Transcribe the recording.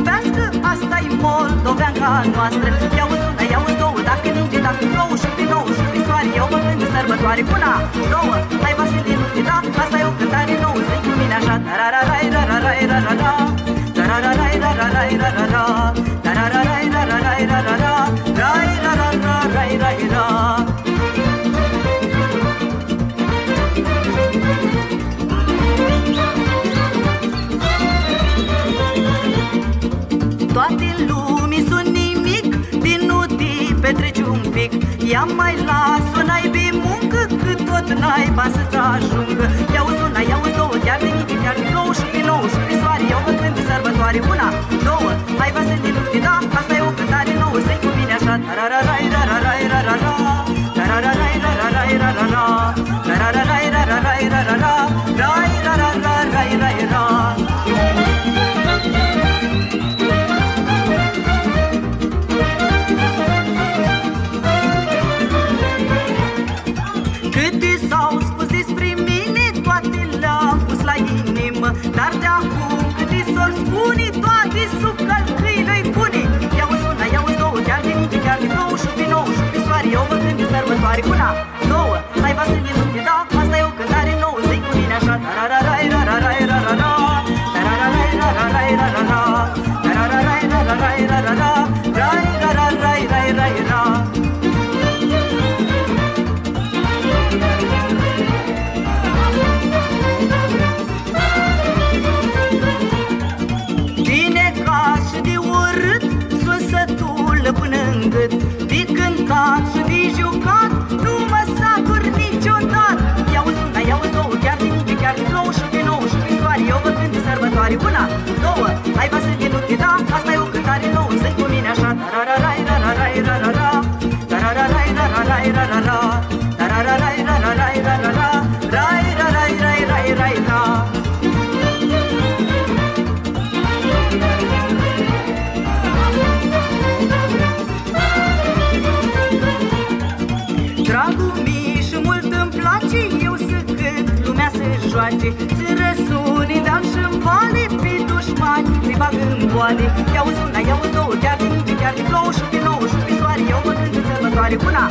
iubească, asta-i moldoveanca noastră. Ia uzi una, ia uzi două, dacă ninge, dacă plouă și prin nou și prin soare. Eu mă gând sărbătoare Una, două, hai Vasile, nu te da Asta e o cântare nouă, zic cu mine așa. Tarararai, rararai, rarara. Tarararai, rararai, rarara. Tarararai, rararai, rarara Rai, rarara, petreci un pic. Ia mai las-o, n-ai muncă Că tot n-ai bani să-ți ajungă. Ia uzi una, ia uzi două Chiar de nimic, chiar de plouă și din nou. Și prin soare, eu vă cânt de sărbătoare. Una, două, hai va să din da Asta Dar de acum câte s-or spune, toate sub călcâile-i bune Ia uzi una, ia uzi două, chiar de nici, chiar de plouă și vin nou și pe soare Eu vă cânt de sărbătoare. Una, cânt de sărbătoare Una, două, hai va să nu te da. Asta e o cântare nouă, zic cu mine așa. Tarararai, rararai, rarara. Tarararai, rararai, rarara. Tarararai, rararai, rarara. Rai, rarai, rai, rai, rai, ra. Dragul lumea să joace Să răsune, dar și-n vale Pe dușmani. Se bag în boale Ia uzi una, ia uzi două Chiar de nici, chiar de plouă și din nou Și pe soare. Eu mă cânt în sărbătoare. Una,